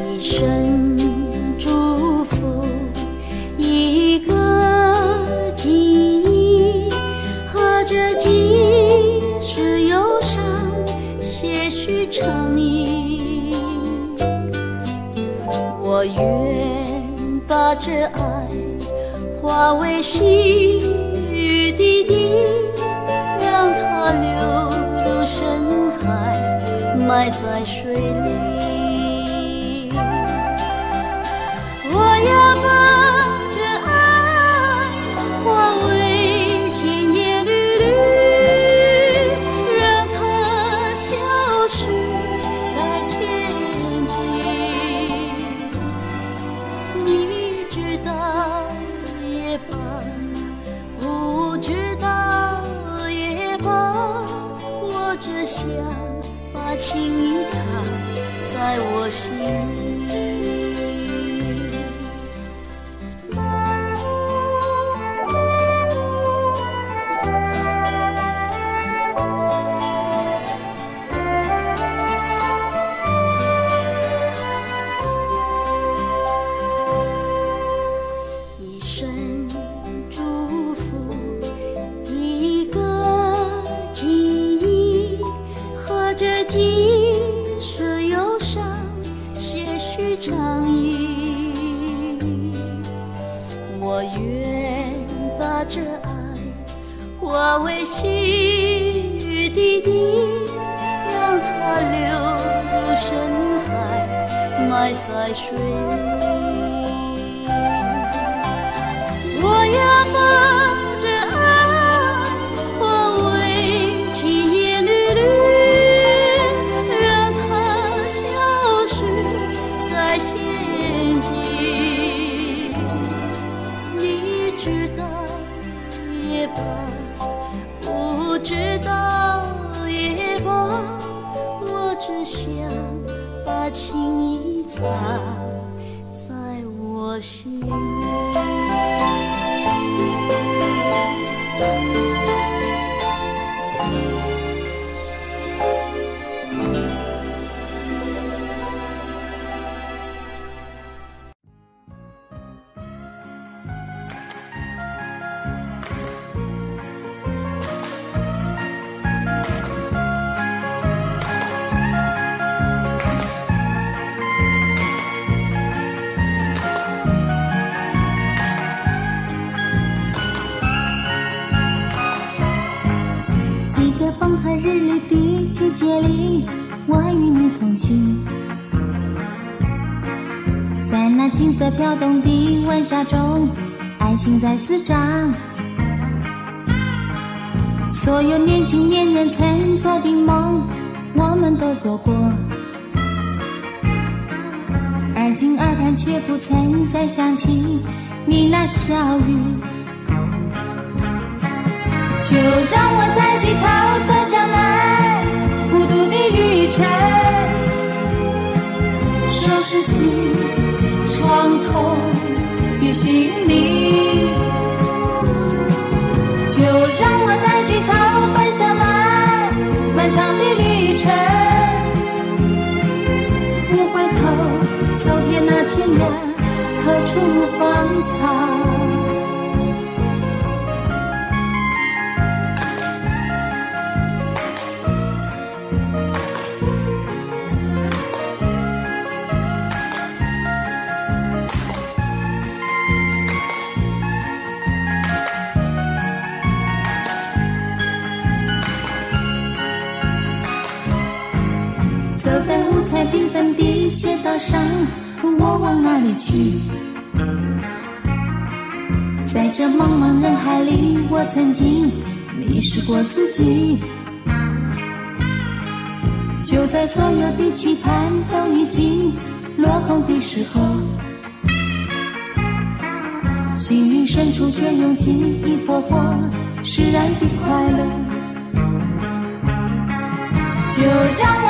一声祝福一个记忆和着几世忧伤些许长忆我愿把这爱化为细雨滴滴流入深海，埋在水里。只想把情意藏在我心里。把这爱化为细雨滴滴，让它流入深海，埋在水里。意藏在我心里。日丽的季节里，我与你同行，在那金色飘动的晚霞中，爱情在滋长。所有年轻年人曾做的梦，我们都做过，而今耳畔却不曾再想起你那笑语。就让我抬起头走向那孤独的旅程，收拾起创痛的心灵。就让我抬起头奔向那漫长的旅程，不回头走遍那天涯，何处芳草？我往哪里去？在这茫茫人海里，我曾经迷失过自己。就在所有的期盼都已经落空的时候，心灵深处却涌起一波波释然的快乐。就让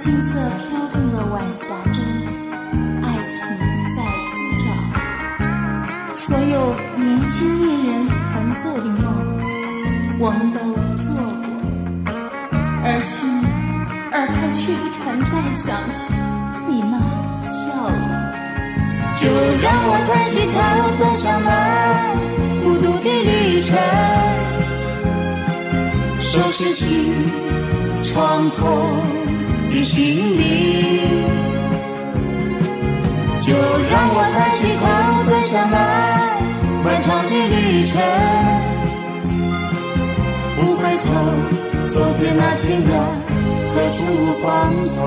金色飘动的晚霞中，爱情在滋长。所有年轻恋人曾做的梦，我们都做过，而亲耳畔却不曾再想起你那笑容。就让我抬起头，走向那孤独的旅程，收拾起创痛的心灵。就让我抬起头，走向那漫长的旅程，不回头，走遍那天涯何处芳草。